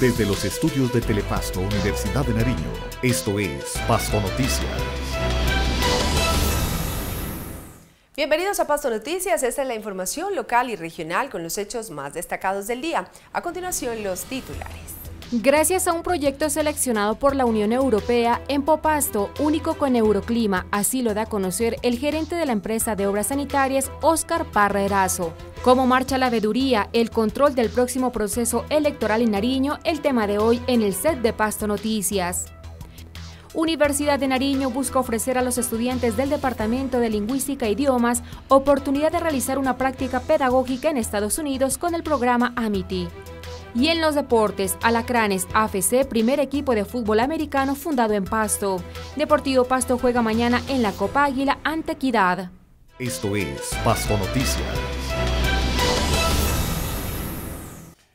Desde los estudios de Telepasto, Universidad de Nariño, esto es Pasto Noticias. Bienvenidos a Pasto Noticias, esta es la información local y regional con los hechos más destacados del día. A continuación, los titulares. Gracias a un proyecto seleccionado por la Unión Europea, en Popasto, único con Euroclima, así lo da a conocer el gerente de la empresa de obras sanitarias, Óscar Parra Erazo. ¿Cómo marcha la veeduría, el control del próximo proceso electoral en Nariño? El tema de hoy en el set de Pasto Noticias. Universidad de Nariño busca ofrecer a los estudiantes del Departamento de Lingüística e Idiomas oportunidad de realizar una práctica pedagógica en Estados Unidos con el programa Amity. Y en los deportes, Alacranes AFC, primer equipo de fútbol americano fundado en Pasto. Deportivo Pasto juega mañana en la Copa Águila ante Equidad. Esto es Pasto Noticias.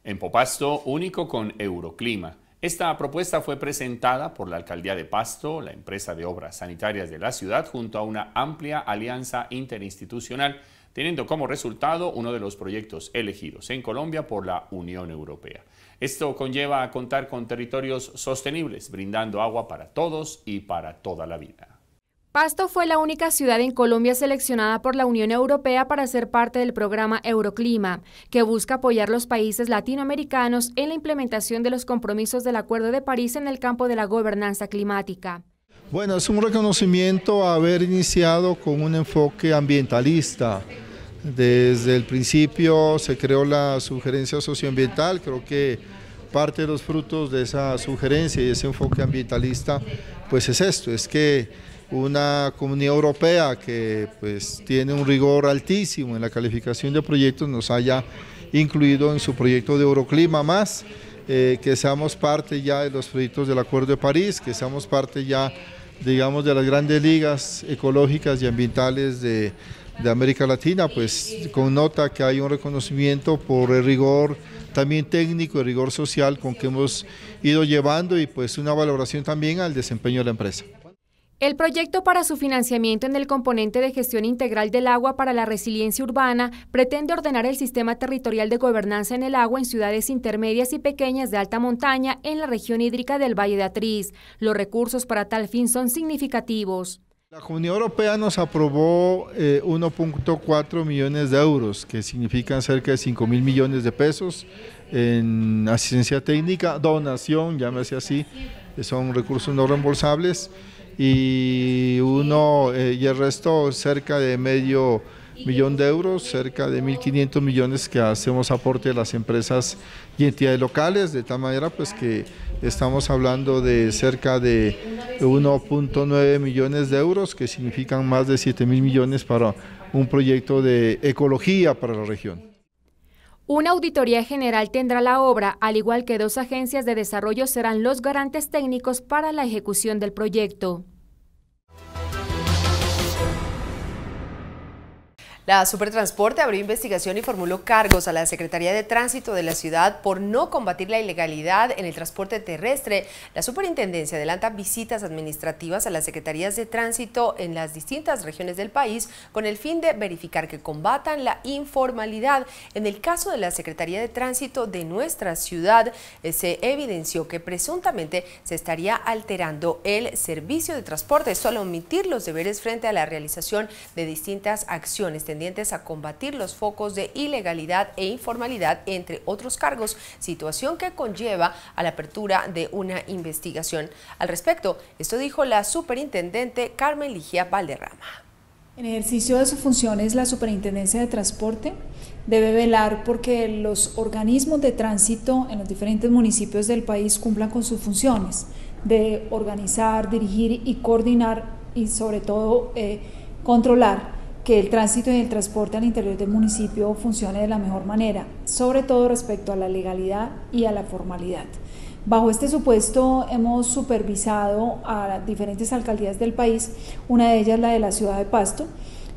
En Popasto, único con Euroclima. Esta propuesta fue presentada por la Alcaldía de Pasto, la empresa de obras sanitarias de la ciudad, junto a una amplia alianza interinstitucional teniendo como resultado uno de los proyectos elegidos en Colombia por la Unión Europea. Esto conlleva a contar con territorios sostenibles, brindando agua para todos y para toda la vida. Pasto fue la única ciudad en Colombia seleccionada por la Unión Europea para ser parte del programa Euroclima, que busca apoyar los países latinoamericanos en la implementación de los compromisos del Acuerdo de París en el campo de la gobernanza climática. Bueno, es un reconocimiento haber iniciado con un enfoque ambientalista, desde el principio se creó la sugerencia socioambiental, creo que parte de los frutos de esa sugerencia y ese enfoque ambientalista pues es esto, es que una comunidad europea que pues tiene un rigor altísimo en la calificación de proyectos nos haya incluido en su proyecto de Euroclima más, eh, que seamos parte ya de los proyectos del Acuerdo de París, que seamos parte ya digamos de las grandes ligas ecológicas y ambientales de de América Latina, pues nota que hay un reconocimiento por el rigor también técnico, el rigor social con que hemos ido llevando y pues una valoración también al desempeño de la empresa. El proyecto para su financiamiento en el componente de gestión integral del agua para la resiliencia urbana pretende ordenar el sistema territorial de gobernanza en el agua en ciudades intermedias y pequeñas de alta montaña en la región hídrica del Valle de Atriz. Los recursos para tal fin son significativos. La Comunidad Europea nos aprobó 1.4 eh, millones de euros, que significan cerca de 5 mil millones de pesos en asistencia técnica, donación, llámese así, son recursos no reembolsables, y uno eh, y el resto cerca de medio millón de euros, cerca de 1.500 millones que hacemos aporte a las empresas y entidades locales, de tal manera pues que estamos hablando de cerca de 1.9 millones de euros, que significan más de 7 mil millones para un proyecto de ecología para la región. Una auditoría general tendrá la obra, al igual que dos agencias de desarrollo serán los garantes técnicos para la ejecución del proyecto. La Supertransporte abrió investigación y formuló cargos a la Secretaría de Tránsito de la ciudad por no combatir la ilegalidad en el transporte terrestre. La Superintendencia adelanta visitas administrativas a las Secretarías de Tránsito en las distintas regiones del país con el fin de verificar que combatan la informalidad. En el caso de la Secretaría de Tránsito de nuestra ciudad, eh, se evidenció que presuntamente se estaría alterando el servicio de transporte solo omitir los deberes frente a la realización de distintas acciones tendientes a combatir los focos de ilegalidad e informalidad, entre otros cargos, situación que conlleva a la apertura de una investigación. Al respecto, esto dijo la superintendente Carmen Ligia Valderrama. En ejercicio de sus funciones, la Superintendencia de Transporte debe velar porque los organismos de tránsito en los diferentes municipios del país cumplan con sus funciones de organizar, dirigir y coordinar y sobre todo eh, controlar que el tránsito y el transporte al interior del municipio funcione de la mejor manera, sobre todo respecto a la legalidad y a la formalidad. Bajo este supuesto hemos supervisado a diferentes alcaldías del país, una de ellas la de la ciudad de Pasto.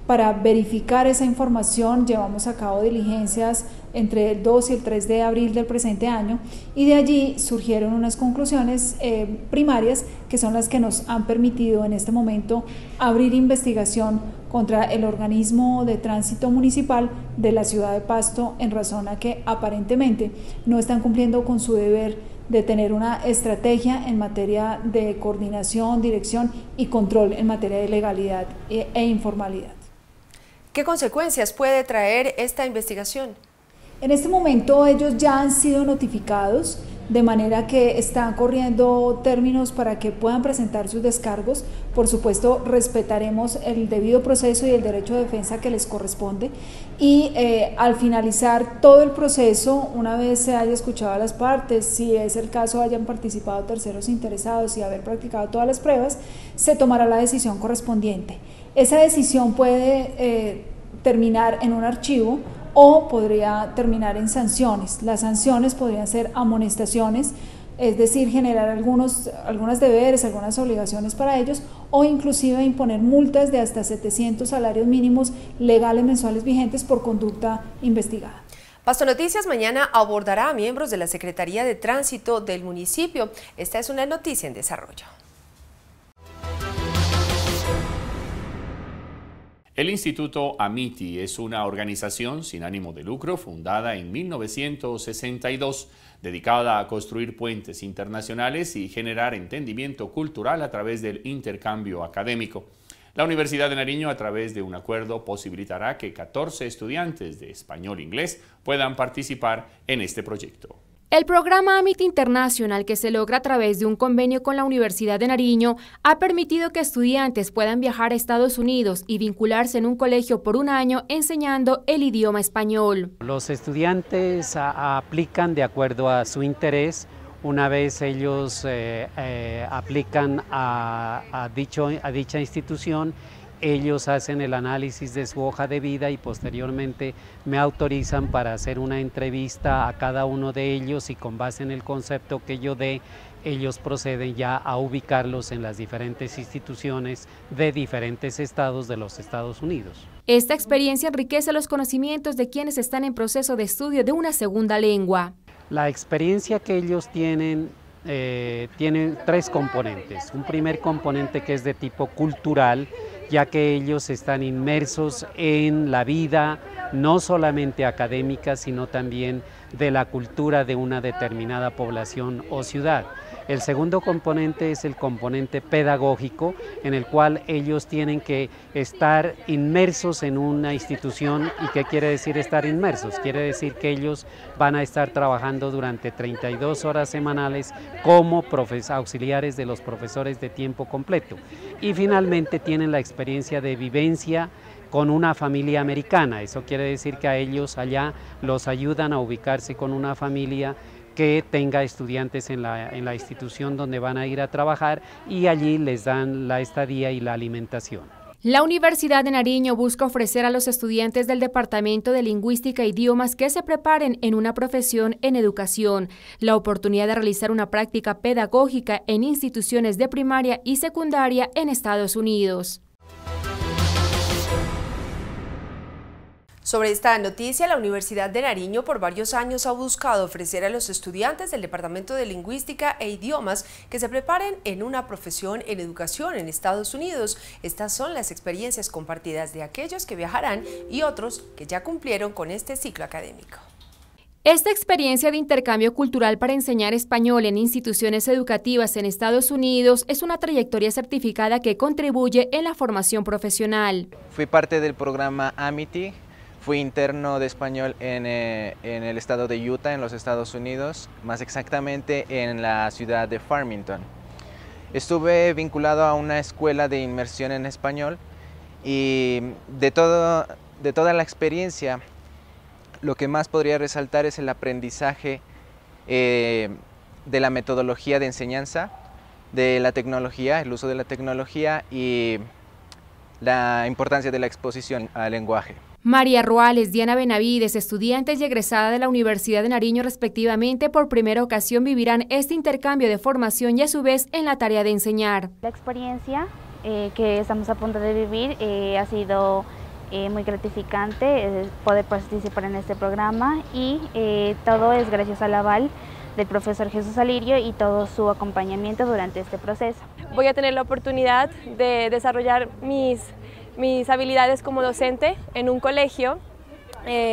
Para verificar esa información llevamos a cabo diligencias entre el 2 y el 3 de abril del presente año y de allí surgieron unas conclusiones eh, primarias que son las que nos han permitido en este momento abrir investigación contra el organismo de tránsito municipal de la ciudad de Pasto en razón a que aparentemente no están cumpliendo con su deber de tener una estrategia en materia de coordinación, dirección y control en materia de legalidad e, e informalidad. ¿Qué consecuencias puede traer esta investigación? En este momento ellos ya han sido notificados, de manera que están corriendo términos para que puedan presentar sus descargos. Por supuesto, respetaremos el debido proceso y el derecho de defensa que les corresponde. Y eh, al finalizar todo el proceso, una vez se haya escuchado a las partes, si es el caso hayan participado terceros interesados y haber practicado todas las pruebas, se tomará la decisión correspondiente. Esa decisión puede eh, terminar en un archivo o podría terminar en sanciones. Las sanciones podrían ser amonestaciones, es decir, generar algunos algunas deberes, algunas obligaciones para ellos, o inclusive imponer multas de hasta 700 salarios mínimos legales mensuales vigentes por conducta investigada. Pasto Noticias mañana abordará a miembros de la Secretaría de Tránsito del municipio. Esta es una noticia en desarrollo. El Instituto Amiti es una organización sin ánimo de lucro fundada en 1962, dedicada a construir puentes internacionales y generar entendimiento cultural a través del intercambio académico. La Universidad de Nariño, a través de un acuerdo, posibilitará que 14 estudiantes de español e puedan participar en este proyecto. El programa AMIT Internacional, que se logra a través de un convenio con la Universidad de Nariño, ha permitido que estudiantes puedan viajar a Estados Unidos y vincularse en un colegio por un año enseñando el idioma español. Los estudiantes aplican de acuerdo a su interés. Una vez ellos eh, eh, aplican a, dicho, a dicha institución, ellos hacen el análisis de su hoja de vida y posteriormente me autorizan para hacer una entrevista a cada uno de ellos y con base en el concepto que yo dé, ellos proceden ya a ubicarlos en las diferentes instituciones de diferentes estados de los Estados Unidos. Esta experiencia enriquece los conocimientos de quienes están en proceso de estudio de una segunda lengua. La experiencia que ellos tienen eh, tiene tres componentes. Un primer componente que es de tipo cultural, ya que ellos están inmersos en la vida no solamente académica, sino también de la cultura de una determinada población o ciudad. El segundo componente es el componente pedagógico, en el cual ellos tienen que estar inmersos en una institución. ¿Y qué quiere decir estar inmersos? Quiere decir que ellos van a estar trabajando durante 32 horas semanales como auxiliares de los profesores de tiempo completo. Y finalmente tienen la experiencia de vivencia con una familia americana. Eso quiere decir que a ellos allá los ayudan a ubicarse con una familia que tenga estudiantes en la, en la institución donde van a ir a trabajar y allí les dan la estadía y la alimentación. La Universidad de Nariño busca ofrecer a los estudiantes del Departamento de Lingüística e Idiomas que se preparen en una profesión en educación la oportunidad de realizar una práctica pedagógica en instituciones de primaria y secundaria en Estados Unidos. Sobre esta noticia, la Universidad de Nariño por varios años ha buscado ofrecer a los estudiantes del Departamento de Lingüística e Idiomas que se preparen en una profesión en educación en Estados Unidos. Estas son las experiencias compartidas de aquellos que viajarán y otros que ya cumplieron con este ciclo académico. Esta experiencia de intercambio cultural para enseñar español en instituciones educativas en Estados Unidos es una trayectoria certificada que contribuye en la formación profesional. Fui parte del programa Amity, Fui interno de español eh, en, el estado de Utah, en los Estados Unidos, más exactamente en la ciudad de Farmington. Estuve vinculado a una escuela de inmersión en español y de, todo, de toda la experiencia, lo que más podría resaltar es el aprendizaje eh, de la metodología de enseñanza, de la tecnología, el uso de la tecnología y la importancia de la exposición al lenguaje. María Ruales, Diana Benavides, estudiantes y egresada de la Universidad de Nariño respectivamente, por primera ocasión vivirán este intercambio de formación y a su vez en la tarea de enseñar. La experiencia eh, que estamos a punto de vivir eh, ha sido eh, muy gratificante eh, poder participar en este programa y todo es gracias al aval del profesor Jesús Alirio y todo su acompañamiento durante este proceso. Voy a tener la oportunidad de desarrollar mis, mis habilidades como docente en un colegio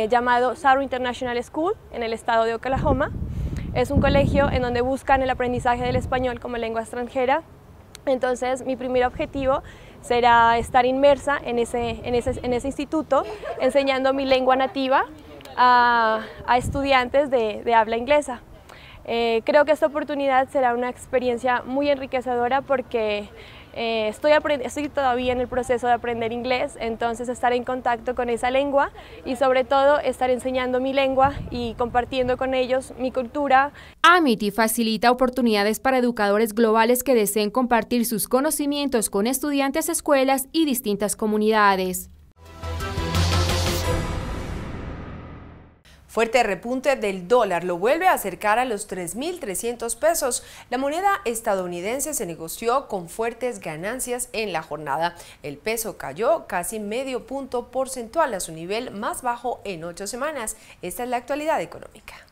llamado Saru International School en el estado de Oklahoma. Es un colegio en donde buscan el aprendizaje del español como lengua extranjera. Entonces, mi primer objetivo será estar inmersa en ese, en ese, en ese instituto, enseñando mi lengua nativa a, estudiantes de, de, habla inglesa. Eh, creo que esta oportunidad será una experiencia muy enriquecedora porque eh, estoy, estoy todavía en el proceso de aprender inglés, entonces estar en contacto con esa lengua y sobre todo estar enseñando mi lengua y compartiendo con ellos mi cultura. Amity facilita oportunidades para educadores globales que deseen compartir sus conocimientos con estudiantes, escuelas y distintas comunidades. Fuerte repunte del dólar lo vuelve a acercar a los 3.300 pesos. La moneda estadounidense se negoció con fuertes ganancias en la jornada. El peso cayó casi medio punto porcentual a su nivel más bajo en ocho semanas. Esta es la actualidad económica.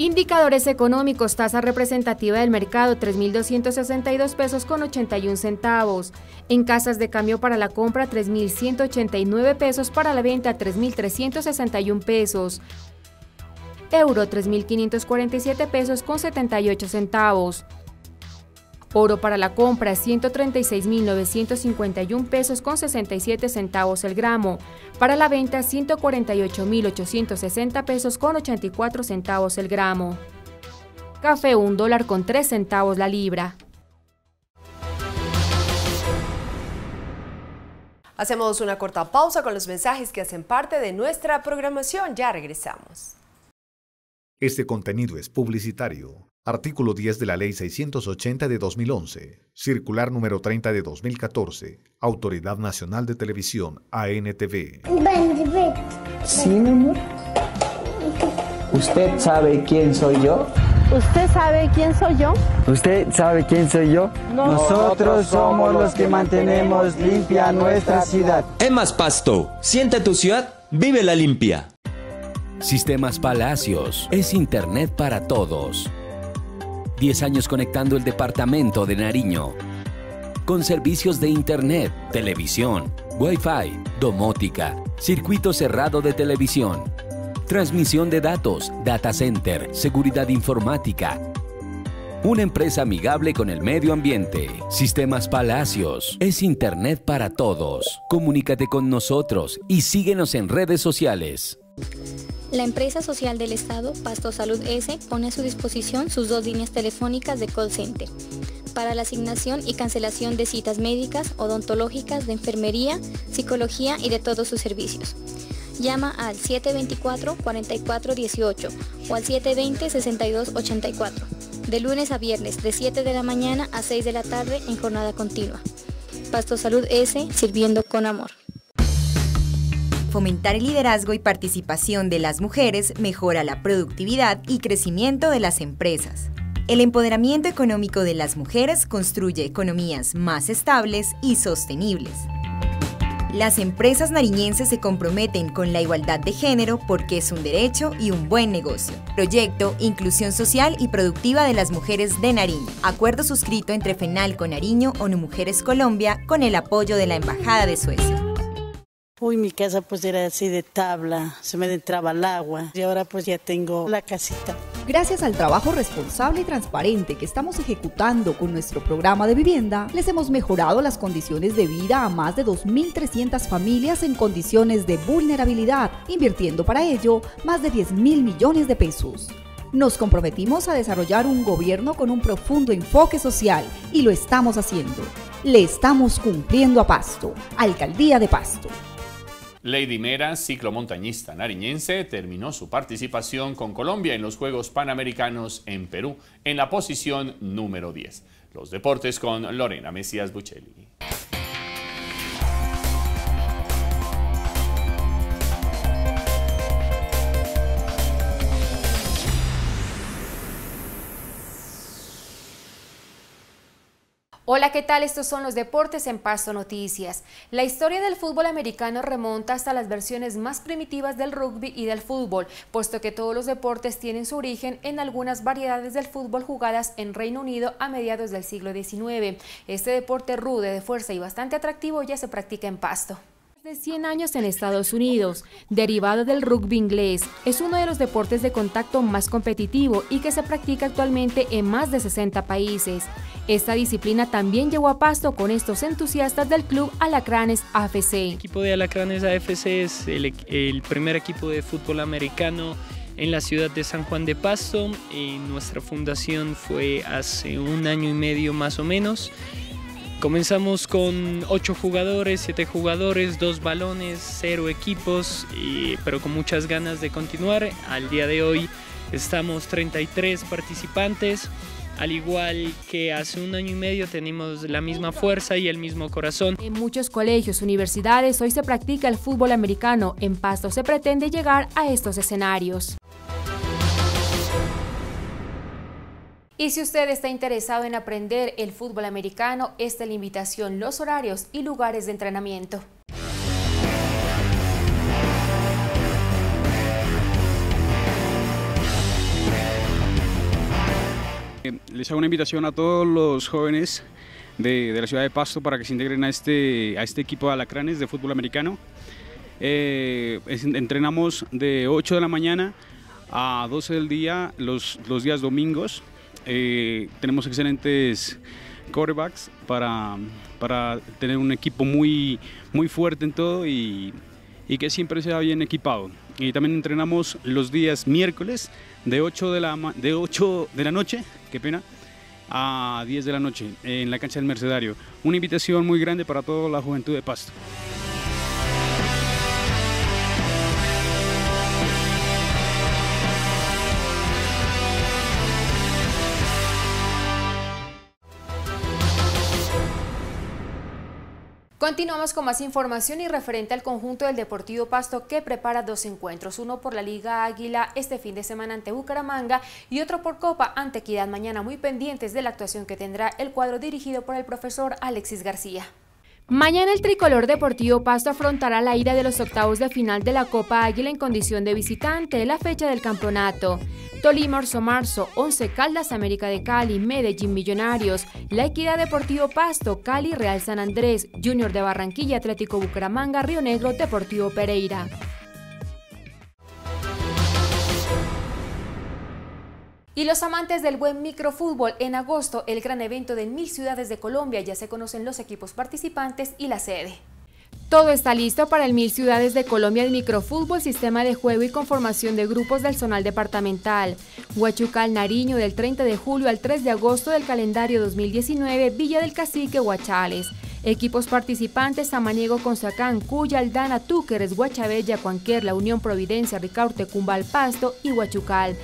Indicadores económicos, tasa representativa del mercado 3.262 pesos con 81 centavos. En casas de cambio para la compra 3.189 pesos, para la venta 3.361 pesos. Euro 3.547 pesos con 78 centavos. Oro para la compra 136.951 pesos con 67 centavos el gramo. Para la venta 148.860 pesos con 84 centavos el gramo. Café 1 dólar con 3 centavos la libra. Hacemos una corta pausa con los mensajes que hacen parte de nuestra programación. Ya regresamos. Este contenido es publicitario. Artículo 10 de la Ley 680 de 2011. Circular número 30 de 2014. Autoridad Nacional de Televisión, ANTV. Sí, mi amor. ¿Usted sabe quién soy yo? ¿Usted sabe quién soy yo? ¿Usted sabe quién soy yo? Nosotros somos los que mantenemos limpia nuestra ciudad. Emas Pasto, siente tu ciudad, vive la limpia. Sistemas Palacios es Internet para todos 10 años conectando el departamento de Nariño. Con servicios de Internet, televisión, Wi-Fi, domótica, circuito cerrado de televisión, transmisión de datos, data center, seguridad informática. Una empresa amigable con el medio ambiente. Sistemas Palacios. Es Internet para todos. Comunícate con nosotros y síguenos en redes sociales. La empresa social del Estado, Pasto Salud S, pone a su disposición sus dos líneas telefónicas de call center para la asignación y cancelación de citas médicas, odontológicas, de enfermería, psicología y de todos sus servicios. Llama al 724-4418 o al 720-6284, de lunes a viernes de 7 de la mañana a 6 de la tarde en jornada continua. Pasto Salud S, sirviendo con amor. Fomentar el liderazgo y participación de las mujeres mejora la productividad y crecimiento de las empresas. El empoderamiento económico de las mujeres construye economías más estables y sostenibles. Las empresas nariñenses se comprometen con la igualdad de género porque es un derecho y un buen negocio. Proyecto Inclusión Social y Productiva de las Mujeres de Nariño. Acuerdo suscrito entre FENALCO Nariño, ONU Mujeres Colombia, con el apoyo de la Embajada de Suecia. Uy, mi casa pues era así de tabla, se me entraba el agua y ahora pues ya tengo la casita. Gracias al trabajo responsable y transparente que estamos ejecutando con nuestro programa de vivienda, les hemos mejorado las condiciones de vida a más de 2.300 familias en condiciones de vulnerabilidad, invirtiendo para ello más de 10 mil millones de pesos. Nos comprometimos a desarrollar un gobierno con un profundo enfoque social y lo estamos haciendo. Le estamos cumpliendo a Pasto, Alcaldía de Pasto. Lady Mera, ciclomontañista nariñense, terminó su participación con Colombia en los Juegos Panamericanos en Perú en la posición número 10. Los deportes con Lorena Mesías Buccelli. Hola, ¿qué tal? Estos son los deportes en Pasto Noticias. La historia del fútbol americano remonta hasta las versiones más primitivas del rugby y del fútbol, puesto que todos los deportes tienen su origen en algunas variedades del fútbol jugadas en Reino Unido a mediados del siglo XIX. Este deporte rude, de fuerza y bastante atractivo ya se practica en Pasto de 100 años en Estados Unidos, derivado del rugby inglés. Es uno de los deportes de contacto más competitivo y que se practica actualmente en más de 60 países. Esta disciplina también llegó a pasto con estos entusiastas del club Alacranes AFC. El equipo de Alacranes AFC es el, el primer equipo de fútbol americano en la ciudad de San Juan de Pasto. Y nuestra fundación fue hace un año y medio más o menos. Comenzamos con 8 jugadores, 7 jugadores, 2 balones, 0 equipos, pero con muchas ganas de continuar. Al día de hoy estamos 33 participantes. Al igual que hace un año y medio tenemos la misma fuerza y el mismo corazón. En muchos colegios, universidades, hoy se practica el fútbol americano. En Pasto se pretende llegar a estos escenarios. Y si usted está interesado en aprender el fútbol americano, esta es la invitación, los horarios y lugares de entrenamiento. Eh, les hago una invitación a todos los jóvenes de, la ciudad de Pasto para que se integren a este, este equipo de alacranes de fútbol americano. Eh, entrenamos de 8 de la mañana a 12 del día los días domingos eh, tenemos excelentes quarterbacks para, para tener un equipo muy, muy fuerte en todo y, y que siempre sea bien equipado. Y también entrenamos los días miércoles de 8 de la, de 8 de la noche, qué pena, a 10 de la noche en la cancha del Mercedario. Una invitación muy grande para toda la juventud de Pasto. Continuamos con más información y referente al conjunto del Deportivo Pasto que prepara dos encuentros, uno por la Liga Águila este fin de semana ante Bucaramanga y otro por Copa ante Equidad mañana muy pendientes de la actuación que tendrá el cuadro dirigido por el profesor Alexis García. Mañana el tricolor deportivo Pasto afrontará la ira de los octavos de final de la Copa Águila en condición de visitante, la fecha del campeonato. Tolima, Orso Marzo, Once Caldas, América de Cali, Medellín Millonarios, La Equidad Deportivo Pasto, Cali, Real San Andrés, Junior de Barranquilla, Atlético Bucaramanga, Río Negro, Deportivo Pereira. Y los amantes del buen microfútbol, en agosto, el gran evento de mil ciudades de Colombia, ya se conocen los equipos participantes y la sede. Todo está listo para el Mil Ciudades de Colombia de Microfútbol, sistema de juego y conformación de grupos del zonal departamental. Huachucal, Nariño, del 30 de julio al 3 de agosto del calendario 2019, Villa del Cacique, Huachales. Equipos participantes, Samaniego, Consacán, Cuya, Aldana, Túqueres, Guachabella, Cuanquer, La Unión Providencia, Ricaurte, Cumbal, Pasto y Huachucal.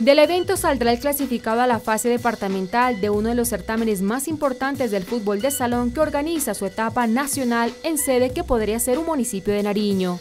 Del evento saldrá el clasificado a la fase departamental de uno de los certámenes más importantes del fútbol de salón que organiza su etapa nacional en sede que podría ser un municipio de Nariño.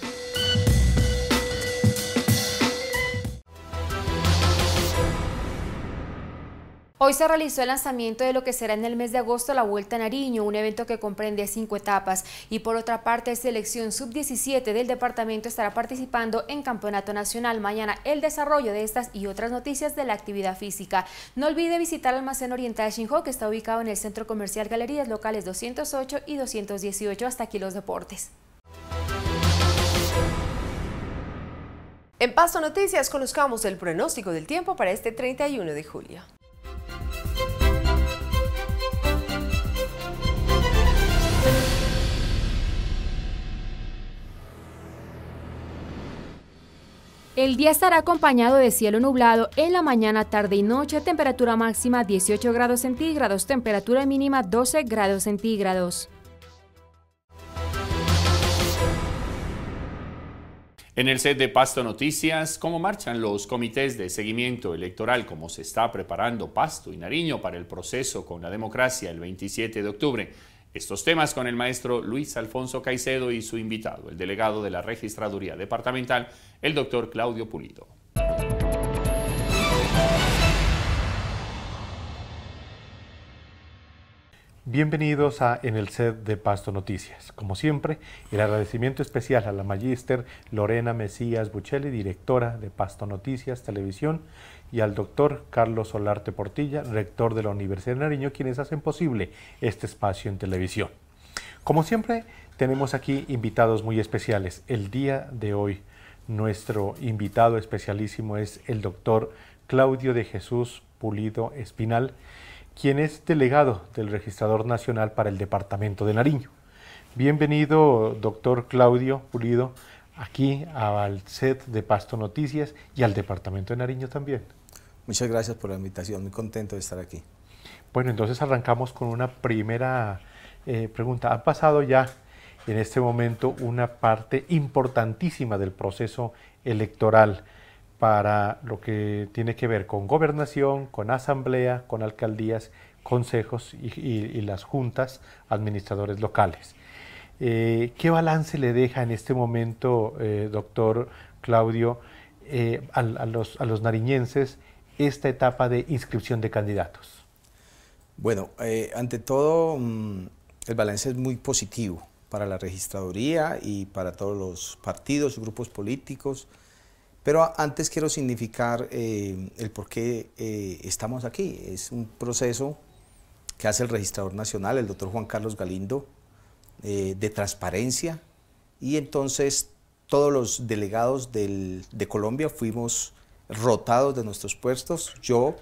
Hoy se realizó el lanzamiento de lo que será en el mes de agosto la Vuelta a Nariño, un evento que comprende cinco etapas. Y por otra parte, selección sub-17 del departamento estará participando en Campeonato Nacional. Mañana el desarrollo de estas y otras noticias de la actividad física. No olvide visitar almacén oriental Shinho, que está ubicado en el Centro Comercial Galerías Locales 208 y 218. Hasta aquí los deportes. En Paso Noticias conozcamos el pronóstico del tiempo para este 31 de julio. El día estará acompañado de cielo nublado en la mañana, tarde y noche, temperatura máxima 18 grados centígrados, temperatura mínima 12 grados centígrados. En el set de Pasto Noticias, ¿cómo marchan los comités de seguimiento electoral? ¿Cómo se está preparando Pasto y Nariño para el proceso con la democracia el 27 de octubre? Estos temas con el maestro Luis Alfonso Caicedo y su invitado, el delegado de la Registraduría Departamental, el doctor Claudio Pulido. Bienvenidos a En el set de Pasto Noticias. Como siempre, el agradecimiento especial a la magíster Lorena Mesías Buccelli, directora de Pasto Noticias Televisión, y al doctor Carlos Solarte Portilla, rector de la Universidad de Nariño, quienes hacen posible este espacio en televisión. Como siempre, tenemos aquí invitados muy especiales. El día de hoy, nuestro invitado especialísimo es el doctor Claudio de Jesús Pulido Espinal, quien es delegado del Registrador Nacional para el Departamento de Nariño. Bienvenido, doctor Claudio Pulido, aquí al set de Pasto Noticias y al Departamento de Nariño también. Muchas gracias por la invitación, muy contento de estar aquí. Bueno, entonces arrancamos con una primera eh, pregunta. Ha pasado ya en este momento una parte importantísima del proceso electoral para lo que tiene que ver con gobernación, con asamblea, con alcaldías, consejos y, las juntas administradores locales. Eh, ¿Qué balance le deja en este momento, eh, doctor Claudio, eh, a, los, a, los, nariñenses esta etapa de inscripción de candidatos? Bueno, ante todo, mm, el balance es muy positivo para la registraduría y para todos los partidos, grupos políticos, pero antes quiero significar eh, el por qué eh, estamos aquí. Es un proceso que hace el registrador nacional, el doctor Juan Carlos Galindo, eh, de transparencia. Y entonces todos los delegados de Colombia fuimos rotados de nuestros puestos. Yo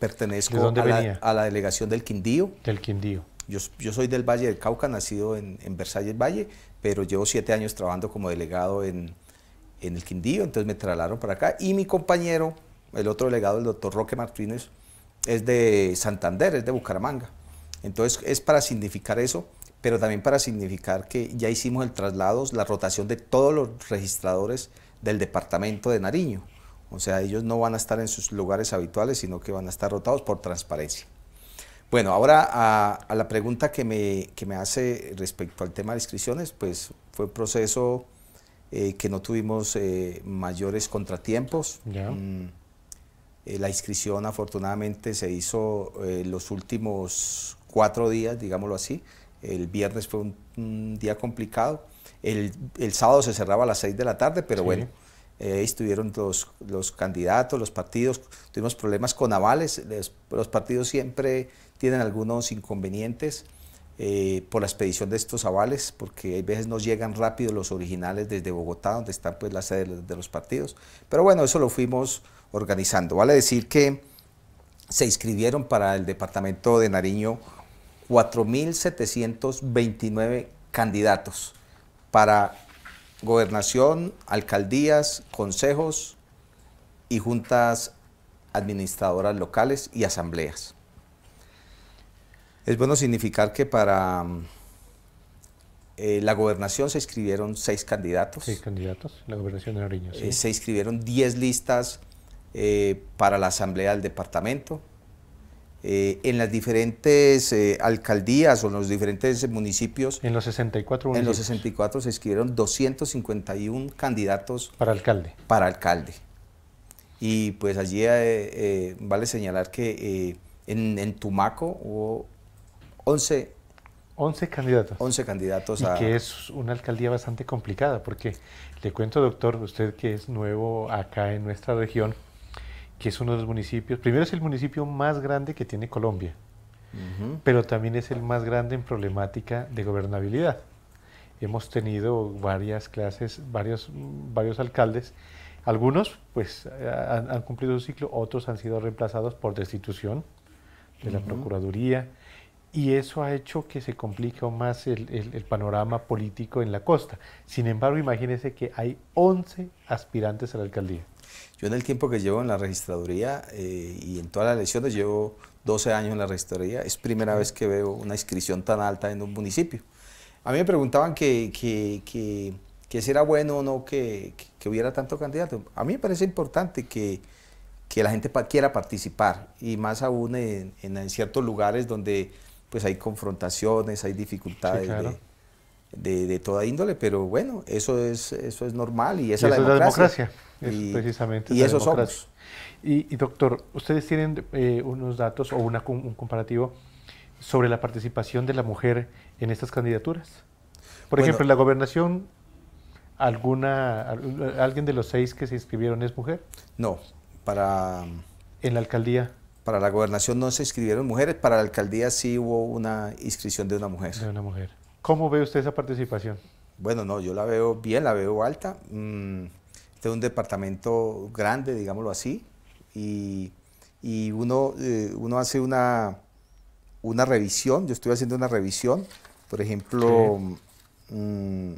pertenezco a la, a la, delegación del Quindío. Del Quindío. Yo, yo, soy del Valle del Cauca, nacido en, en Versalles Valle, pero llevo siete años trabajando como delegado en, en el Quindío, entonces me trasladaron para acá. Y mi compañero, el otro delegado, el doctor Roque Martínez, es de Santander, es de Bucaramanga. Entonces es para significar eso, pero también para significar que ya hicimos el traslado, la rotación de todos los registradores del departamento de Nariño. O sea, ellos no van a estar en sus lugares habituales, sino que van a estar rotados por transparencia. Bueno, ahora a, la pregunta que me, que me hace respecto al tema de inscripciones, pues fue proceso eh, que no tuvimos eh, mayores contratiempos. Mm, eh, la inscripción afortunadamente se hizo los últimos cuatro días, digámoslo así. El viernes fue un, día complicado. El, el, sábado se cerraba a las seis de la tarde, pero bueno, estuvieron los, los, candidatos, los partidos. Tuvimos problemas con avales. los partidos siempre tienen algunos inconvenientes. Eh, por la expedición de estos avales, porque hay veces no llegan rápido los originales desde Bogotá, donde están pues las sedes de los partidos. Pero bueno, eso lo fuimos organizando. Vale decir que se inscribieron para el departamento de Nariño 4.729 candidatos para gobernación, alcaldías, consejos y juntas administradoras locales y asambleas. Es bueno significar que para eh, la gobernación se inscribieron seis candidatos. Seis candidatos, la gobernación de Nariño. Eh, se inscribieron diez listas eh, para la asamblea del departamento. en las diferentes alcaldías o en los diferentes municipios. En los 64 municipios. En los 64 se inscribieron 251 candidatos. Para alcalde. Para alcalde. Y pues allí vale señalar que en, en Tumaco hubo 11 11 candidatos. 11 candidatos y que es una alcaldía bastante complicada, porque le cuento, doctor, usted que es nuevo acá en nuestra región, que es uno de los municipios, primero es el municipio más grande que tiene Colombia, pero también es el más grande en problemática de gobernabilidad. Hemos tenido varias clases, varios, varios alcaldes, algunos pues han, han cumplido su ciclo, otros han sido reemplazados por destitución de la Procuraduría, y eso ha hecho que se complique aún más el, panorama político en la costa. Sin embargo, imagínense que hay 11 aspirantes a la alcaldía. Yo en el tiempo que llevo en la registraduría eh, y en todas las elecciones, llevo 12 años en la registraduría, es primera vez que veo una inscripción tan alta en un municipio. A mí me preguntaban que, que, que, si era bueno o no que, hubiera tanto candidato. A mí me parece importante que, la gente quiera participar y más aún en, en ciertos lugares donde pues hay confrontaciones, hay dificultades de, toda índole, pero bueno, eso es, eso es normal y esa es la democracia. y, precisamente y eso somos. Y, doctor, ustedes tienen eh, unos datos o una, un comparativo sobre la participación de la mujer en estas candidaturas. Por ejemplo, en la gobernación, ¿alguna, ¿alguien de los seis que se inscribieron es mujer? No, para... ¿En la alcaldía? Para la gobernación no se inscribieron mujeres, para la alcaldía sí hubo una inscripción de una mujer. De una mujer. ¿Cómo ve usted esa participación? Bueno, no, yo la veo bien, la veo alta. Mm, este es un departamento grande, digámoslo así, y, uno, eh, uno hace una, una revisión, yo estoy haciendo una revisión, por ejemplo, mm,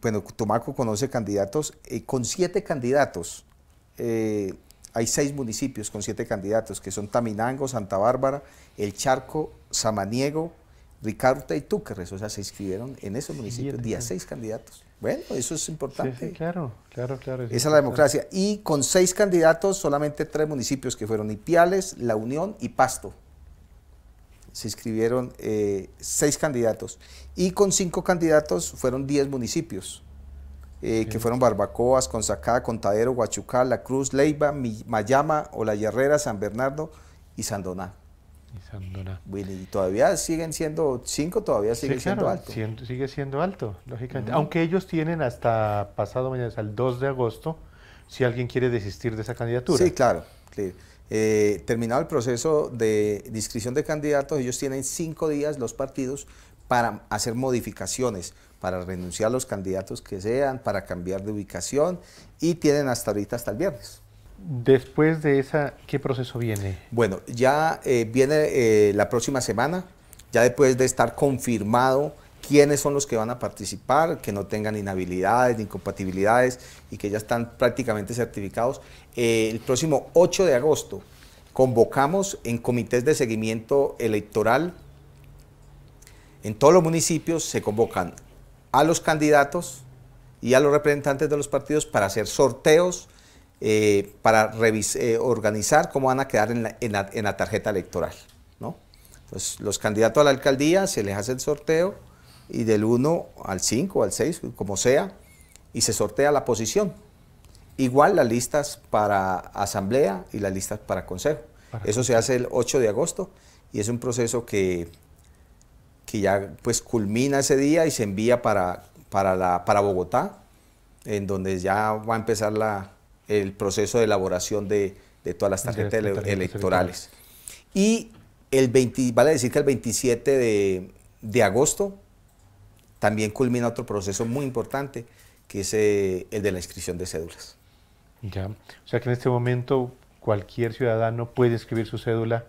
bueno, Tomaco conoce candidatos, eh, con siete candidatos, eh, hay seis municipios con siete candidatos, que son Taminango, Santa Bárbara, El Charco, Samaniego, Ricardo y Túquerres, o sea, se inscribieron en esos municipios, día seis candidatos. Bueno, eso es importante. Sí, claro, claro, claro. Esa es la democracia. Y con seis candidatos, solamente tres municipios que fueron Ipiales, La Unión y Pasto se inscribieron eh, seis candidatos y con cinco candidatos fueron diez municipios, eh, que fueron Barbacoas, Consacá, Contadero, Huachucal, La Cruz, Leiva, Mayama, Herrera, San Bernardo y Sandoná. Y Sandoná. y todavía siguen siendo, cinco todavía sigue siendo alto. sigue siendo alto, lógicamente. Aunque ellos tienen hasta pasado mañana, hasta el 2 de agosto, si alguien quiere desistir de esa candidatura. Sí, claro. claro. Eh, terminado el proceso de inscripción de candidatos, ellos tienen cinco días los partidos para hacer modificaciones, para renunciar a los candidatos que sean, para cambiar de ubicación y tienen hasta ahorita, hasta el viernes. Después de esa, ¿qué proceso viene? Bueno, ya eh, viene eh, la próxima semana, ya después de estar confirmado quiénes son los que van a participar, que no tengan inhabilidades, ni incompatibilidades y que ya están prácticamente certificados. Eh, el próximo 8 de agosto convocamos en comités de seguimiento electoral. En todos los municipios se convocan a los candidatos y a los representantes de los partidos para hacer sorteos, eh, para eh, organizar cómo van a quedar en la, tarjeta electoral. ¿no? Entonces, los candidatos a la alcaldía se les hace el sorteo y del 1 al 5, al 6, como sea, y se sortea la posición. Igual las listas para asamblea y las listas para consejo. Eso se hace el 8 de agosto y es un proceso que, que ya pues culmina ese día y se envía para, para, la, para Bogotá, en donde ya va a empezar la, el proceso de elaboración de, de todas las tarjetas, electorales. Y el 20, vale decir que el 27 de, de agosto también culmina otro proceso muy importante, que es eh, el de la inscripción de cédulas. Ya, o sea que en este momento cualquier ciudadano puede escribir su cédula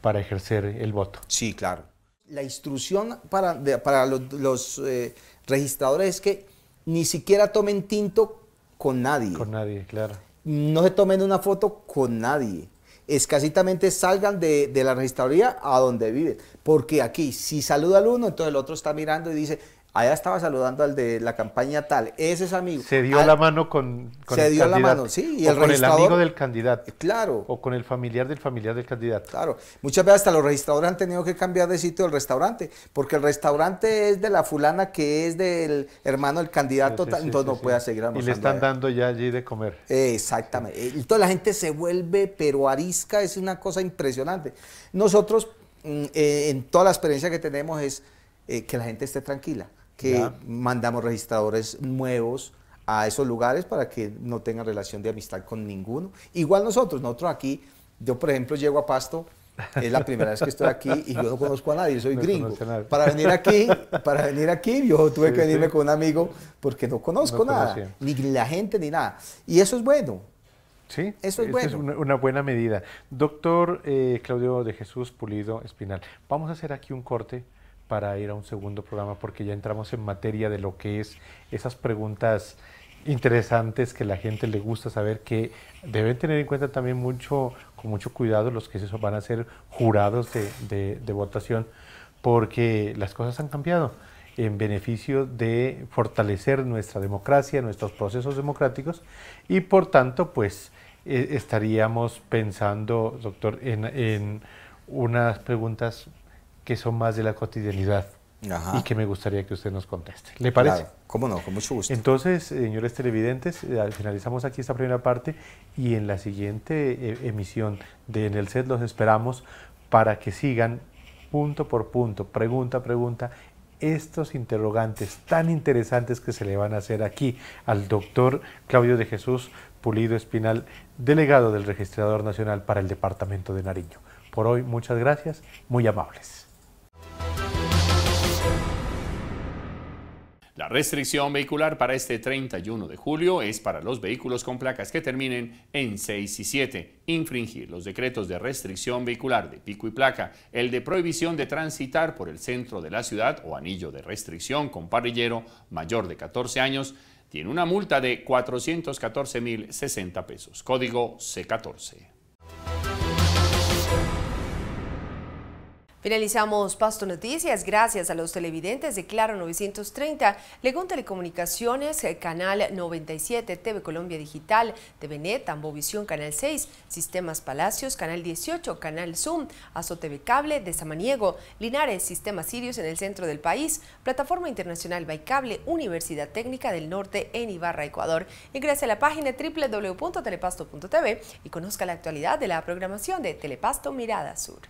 para ejercer el voto. Sí, claro. La instrucción para, para los, eh, registradores es que ni siquiera tomen tinto con nadie. Con nadie, claro. No se tomen una foto con nadie. Escasitamente salgan de, de la registraduría a donde viven. Porque aquí, si saluda al uno, entonces el otro está mirando y dice, allá estaba saludando al de la campaña tal, ese es amigo. Se dio la mano con, con se dio la mano, sí, y o con el amigo del candidato. Claro. O con el familiar del familiar del candidato. Claro. Muchas veces hasta los registradores han tenido que cambiar de sitio del restaurante, porque el restaurante es de la fulana que es del hermano del candidato, entonces no puede seguir Y le están dando ya allí de comer. Exactamente. Y toda la gente se vuelve, pero arisca, es una cosa impresionante. Nosotros, mm, eh, en toda la experiencia que tenemos, es eh, que la gente esté tranquila que mandamos registradores nuevos a esos lugares para que no tengan relación de amistad con ninguno. Igual nosotros, nosotros aquí, yo por ejemplo llego a Pasto, es la primera vez que estoy aquí y yo no conozco a nadie, soy gringo. Para venir aquí, para venir aquí, yo tuve que venirme con un amigo porque no conozco nada, ni la gente ni nada. Y eso es bueno. Sí, eso es, bueno. es una, buena medida. Doctor eh, Claudio de Jesús Pulido Espinal, vamos a hacer aquí un corte para ir a un segundo programa porque ya entramos en materia de lo que es esas preguntas interesantes que la gente le gusta saber que deben tener en cuenta también mucho con mucho cuidado los que van a ser jurados de, votación porque las cosas han cambiado en beneficio de fortalecer nuestra democracia, nuestros procesos democráticos y por tanto pues e, estaríamos pensando, doctor, en, en unas preguntas que son más de la cotidianidad y que me gustaría que usted nos conteste. ¿Le parece? Claro, cómo no, con mucho gusto. Entonces, señores televidentes, eh, finalizamos aquí esta primera parte y en la siguiente eh, emisión de En el Set los esperamos para que sigan punto por punto, pregunta a pregunta, estos interrogantes tan interesantes que se le van a hacer aquí al doctor Claudio de Jesús Pulido Espinal, delegado del Registrador Nacional para el Departamento de Nariño. Por hoy, muchas gracias, muy amables. La restricción vehicular para este 31 de julio es para los vehículos con placas que terminen en 6 y 7. Infringir los decretos de restricción vehicular de pico y placa, el de prohibición de transitar por el centro de la ciudad o anillo de restricción con parrillero mayor de 14 años, tiene una multa de 414.060 pesos. Código C14. Finalizamos Pasto Noticias gracias a los televidentes de Claro 930, Legón Telecomunicaciones, eh, Canal 97, TV Colombia Digital, TVNet, Tambovisión Canal 6, Sistemas Palacios, Canal 18, Canal Zoom, TV Cable de Samaniego, Linares, Sistemas Sirius en el centro del país, Plataforma Internacional Baicable, Universidad Técnica del Norte en Ibarra, Ecuador. Ingrese a la página www.telepasto.tv y conozca la actualidad de la programación de Telepasto Mirada Sur.